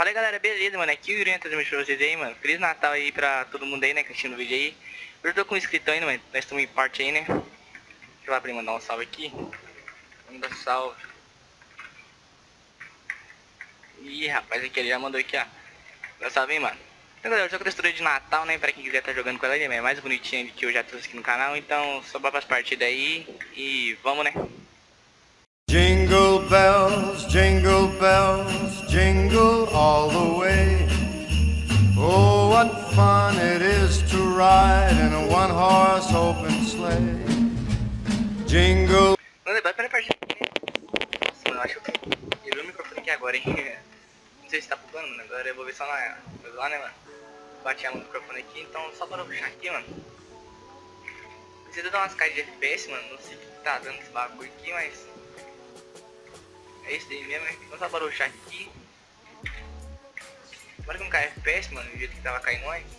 Fala aí galera, beleza, mano? Aqui o Yuri trazendo pra vocês aí, mano. Feliz Natal aí pra todo mundo aí, né, que assistiu o vídeo aí. Eu tô com um inscrito ainda, mano. Nós estamos em parte aí, né? Deixa eu ele mandar um salve aqui. Vamos dar salve. Ih, rapaz, aqui ele já mandou aqui, ó. Dá salve aí, mano. Então galera, eu tô com a textura de Natal, né? Pra quem quiser tá jogando com ela, ele é mais bonitinha que eu já trouxe aqui no canal. Então, só para as partidas aí e vamos, né? Jingle bells, jingle bells, jingle all the way. Oh, what fun it is to ride in a one horse open sleigh. Jingle. Não lembrar pra partida. Nossa, mano, eu acho que virou o microfone aqui agora, hein? Não sei se tá bugando, mano. Agora eu vou ver só na. lá, né, mano? Bati no microfone aqui, então só para puxar aqui, mano. Precisa dar umas caras de FPS, mano. Não sei o que tá dando esse bagulho aqui, mas. É isso aí mesmo, né? Então só para puxar aqui. Agora que não cai FPS, mano, do jeito que tava caindo antes.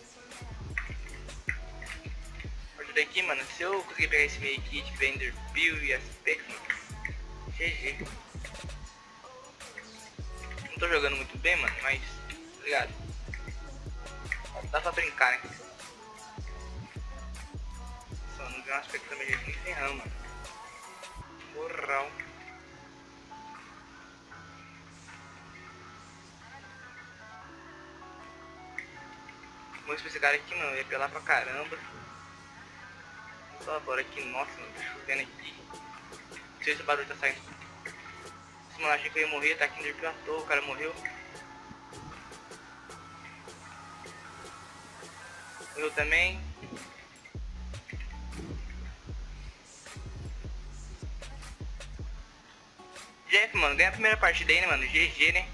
A daqui, mano, se eu conseguir pegar esse meio kit, Vender Bill e Aspect, mano. GG. Não tô jogando muito bem, mano, mas. Tá ligado? Dá pra brincar, né? Só não vi um aspecto também de ferrando, mano. Morral. Pra esse cara aqui, mano. Ia pelar pra caramba. Só bora aqui, nossa, mano, tá chovendo aqui. Não sei se o barulho tá saindo. Esse mano achei que eu ia morrer, tá aqui no toa, o cara morreu. Eu também. GF, mano, ganha a primeira partida aí, né, mano? GG, né?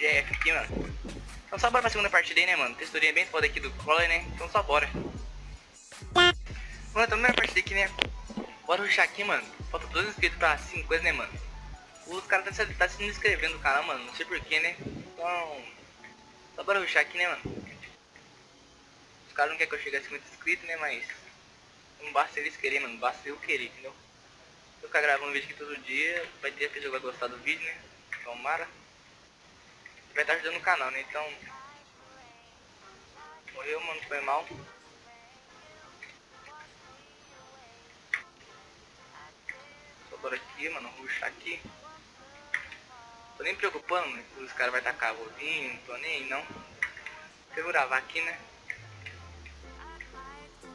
GF aqui, mano. Então só bora pra segunda partida aí, né, mano? Texturinha bem foda aqui do Crawler, né? Então só bora. Mano, então primeira partida aqui, né? Bora ruxar aqui, mano. Falta 12 inscritos pra 50, né, mano? Os caras tá, tá se inscrevendo no canal, mano. Não sei porquê, né? Então... Só bora ruxar aqui, né, mano? caras não querem que eu chegue a 50 inscritos, né? Mas não basta eles querem, mano. Basta eu querer, entendeu? Se eu ficar gravando vídeo aqui todo dia, vai ter que vai gostar do vídeo, né? Tomara. Vai estar ajudando o canal, né? Então. Morreu, mano. Foi mal. Só aqui, mano. Ruxar aqui. Tô nem preocupando, né? Os caras vai tacar vodinho, não tô nem não. Gravar aqui, né?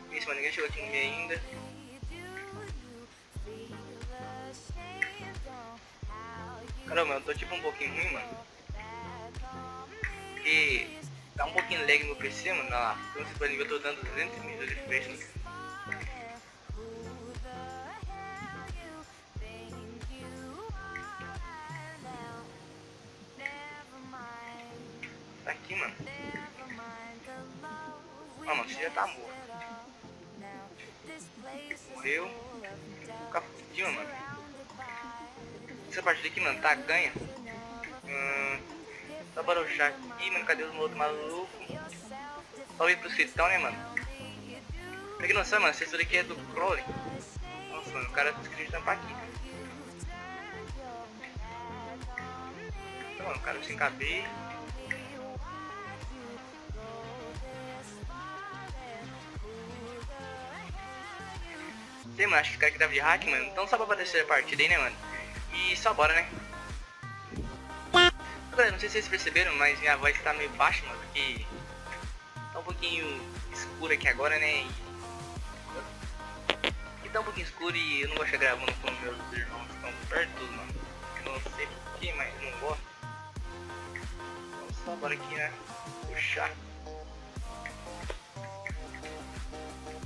Isso, mano, ninguém chegou aqui no meio ainda. Caramba, eu tô tipo um pouquinho ruim, mano. E tá um pouquinho lag no PC, mano. Olha lá. Então, se eu tô dando 200 mil de refresh. Tá aqui, mano. Ah, mano, você já tá morto morreu. Fica fudido, mano. Essa partida aqui, mano, tá ganha. Hum, só para ruxar aqui, mano. Cadê os outros malucos? Só ir pro citão, né, mano? Pra quem não sabe, mano, essa aqui é do Crowley. Nossa, mano, o cara conseguiu tampar aqui. Então, mano, o cara sem cabelo. Sei, mano, acho que esse cara aqui tava de hack, mano. Então só pra bater a partida aí, né, mano? E só bora, né? Galera, não sei se vocês perceberam, mas minha voz tá meio baixa, mano, porque tá um pouquinho escuro aqui agora, né? E... tá um pouquinho escuro e eu não gosto de gravando com meus irmãos estão perto, mano. Não sei porquê, mas não gosto. Então só bora aqui, né? Puxar.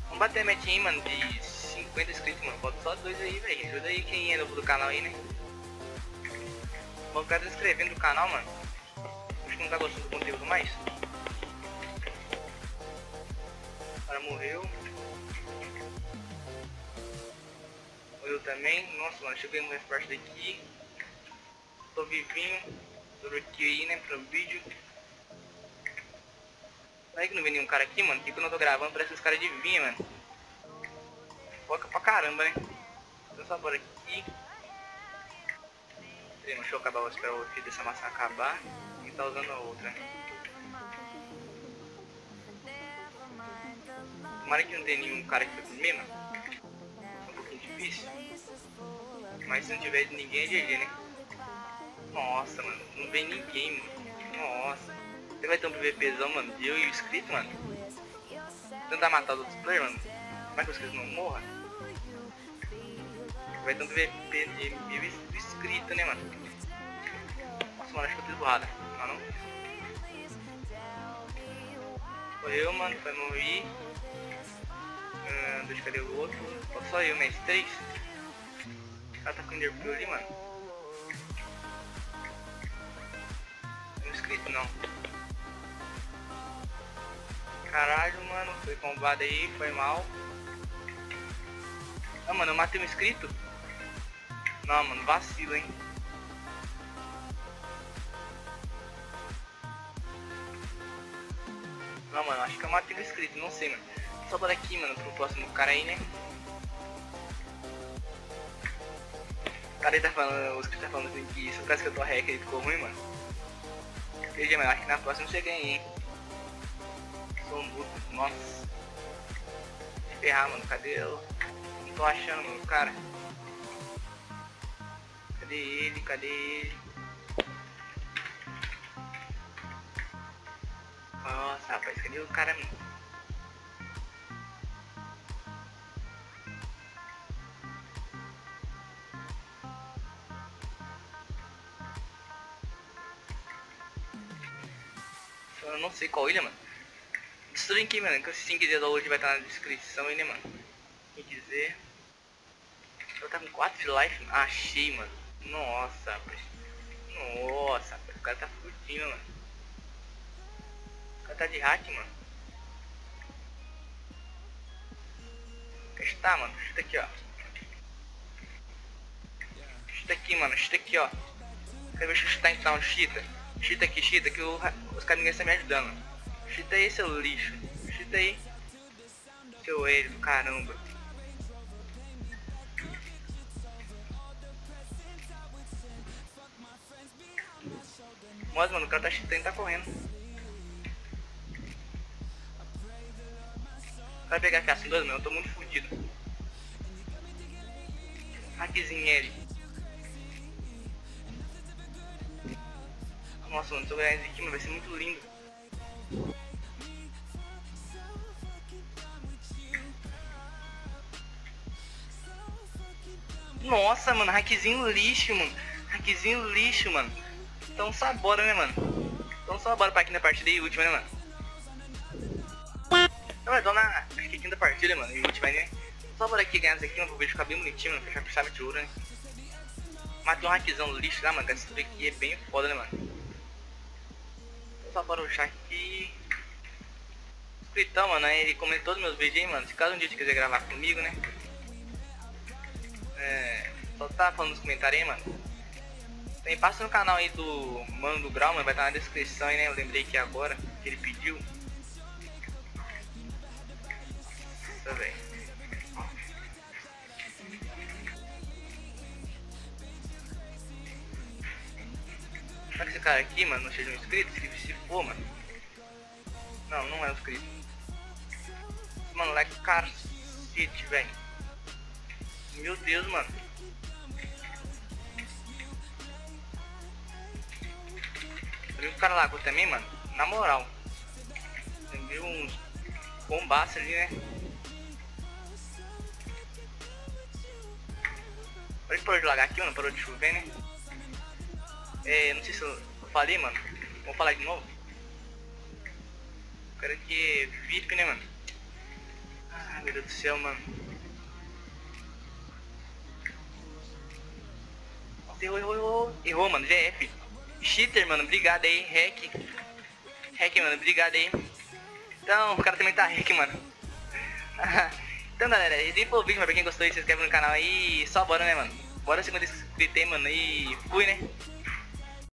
Vamos bater a metinha, mano, de 50 inscritos, mano. Falta só dois aí, velho. Ajuda aí quem é novo do canal aí, né? Vou ficar se inscrevendo no canal, mano. Acho que não tá gostando do conteúdo mais. O cara morreu. Morreu também. Nossa, mano, cheguei no parte daqui. Tô vivinho. Tô aqui aí, né, pro vídeo. Será que não vem nenhum cara aqui, mano? Que quando eu tô gravando parece os caras de vinha, mano foca pra caramba, né? Então só por aqui. Deixa eu acabar, vou esperar o dessa massa acabar. E tá usando a outra. Tomara que não tenha nenhum cara que foi mano. É um pouquinho difícil. Mas se não tiver ninguém é GG, né? Nossa, mano. Não vem ninguém, mano. Nossa. Você vai ter um PVPzão, mano. Eu e o inscrito, mano. Tentar matar os outros players, mano. Como é que os não morram? Vai um PVP de mil inscritos, né, mano? Nossa, mano, acho que eu tô esburrada. Não, não. Foi eu, mano. Foi morrer. Ah, deixa cadê o outro? Só eu, né? Três. O cara tá com o ali, mano. Não inscrito não. Caralho, mano. Foi combado aí, foi mal. Ah, mano, eu matei um inscrito. Não, mano, vacilo, hein. Não, mano, acho que eu matei um inscrito, não sei, mano. Só por aqui, mano, pro próximo cara aí, né? O cara aí tá falando, os que tá falando assim que se o caso que eu tô hack ele ficou ruim, mano. Veja, mano, acho que na próxima você ganha, hein? Sou um bruto, nossa. Ferrar, mano, cadê eu? Não tô achando, mano, o cara. Cadê ele? Cadê ele? Nossa, rapaz, cadê o cara, mano? Eu não sei qual ilha, mano. Destruem aqui, mano. Que se quiser da hoje vai estar na descrição aí, né, mano. Quem quiser. Eu tá com 4 de life. Achei, mano. Nossa. Nossa. O cara tá fudindo, mano. O cara tá de hack, mano. Está, mano. Chuta aqui, ó. Chuta aqui, mano. Chuta aqui, ó. Quer ver chutar então? Chita. Chita aqui, chita, que o, os ninguém estão me ajudando. Chita aí, seu lixo. Chita aí. Seu erro do caramba. Mas, mano, o cara tá chitando e tá correndo. Vai pegar aqui assim dois, mano, eu tô muito fudido. Hackzinho ele. Nossa, mano, tô ganhando aqui, mano, vai ser muito lindo. Nossa, mano, hackzinho lixo, mano. Hackzinho lixo, mano. Então só bora, né, mano? Então só bora pra quinta partida e última, né, mano? Então vai na acho que quinta partida, mano, e última, né? Só bora aqui ganhar isso aqui, mano, pro vídeo ficar bem bonitinho, mano, fechar com chave de ouro, né? Matei um hackzão lixo lá, mano, essa aqui é bem foda, né, mano? só para puxar aqui. Escritão, mano, ele comenta todos os meus vídeos aí, mano. Se caso um dia você quiser gravar comigo, né? É, só tá falando nos comentários aí, mano. Passa no canal aí do Mano do Grau, mano. Vai estar na descrição aí, né? Eu lembrei que agora que ele pediu. Velho. Será que esse cara aqui, mano, não seja um inscrito? Se, for, mano. Não, não é um inscrito. Mano, like cacete, velho. Meu Deus, mano. Viu o cara lá também, mano? Na moral. Viu uns bombaços ali, né? Que parou de lagar aqui, mano. Parou de chover, né? É, não sei se eu falei, mano. Vou falar de novo. O cara aqui é VIP, né, mano? Ah, meu Deus do céu, mano. Errou, errou, errou. Errou, mano. GF. Cheater, mano. Obrigado aí. Hack. Hack, mano. Obrigado aí. Então, o cara também tá hack, mano. então, galera, esse foi o vídeo, mas pra quem gostou, se inscreve no canal aí. Só bora, né, mano? Bora 50 inscritos aí, mano. E fui, né?